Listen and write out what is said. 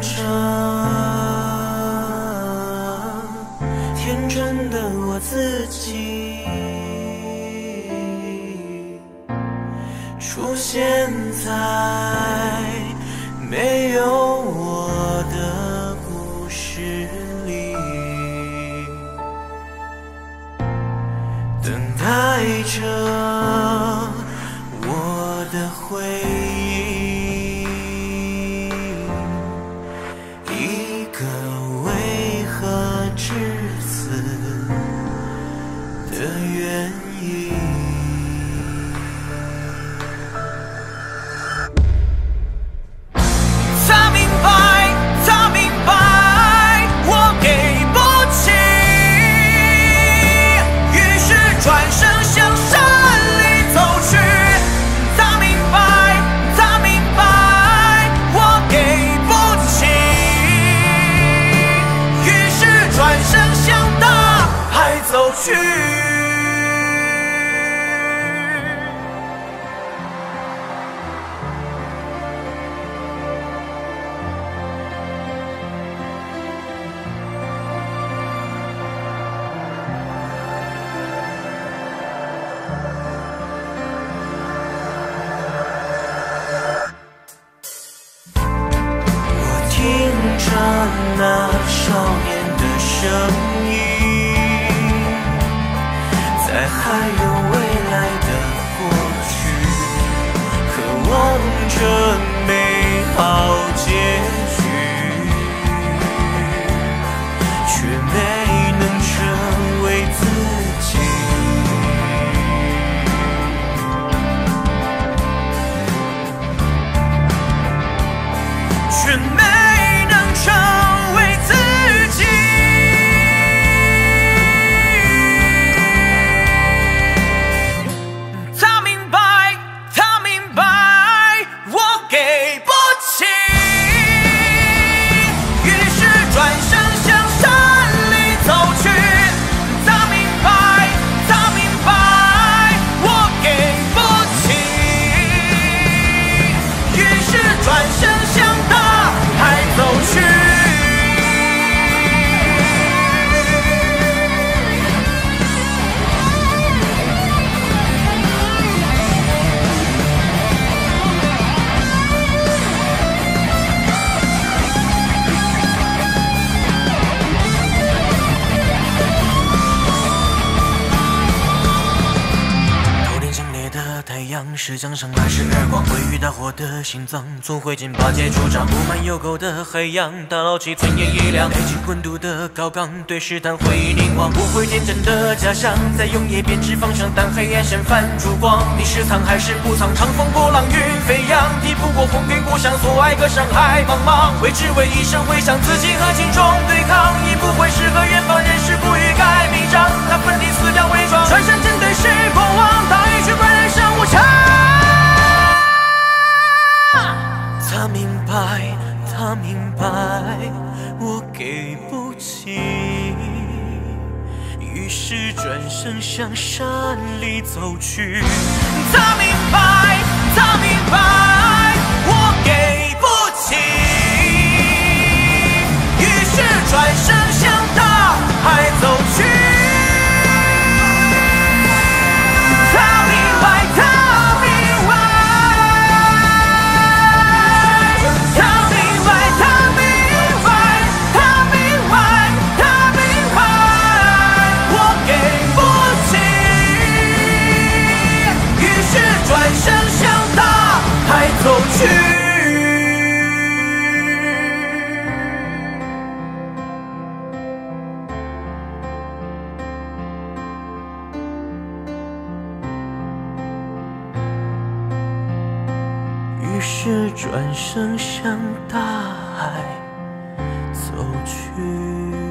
着天真的我自己出现在没有我的故事里等待着我的回去。我听着那少年的声音，还有未来是江上还是耳光？会遇大火的心脏，总会进八戒出场。布满幽沟的海洋，大老气尊严一亮。北京温度的高岗，对试探回忆凝望。不会天真的假象，在永夜编织方向，但黑暗闪泛烛光。你是藏还是不藏？长风破浪云飞扬，抵不过风雨故乡，所爱隔山海茫茫。为只为一生回响，自己和情中对抗，已不会是和远方，人是不欲盖弥彰。那奋力撕掉伪装，转身于是转身向山里走去。他明白，是转身向大海走去。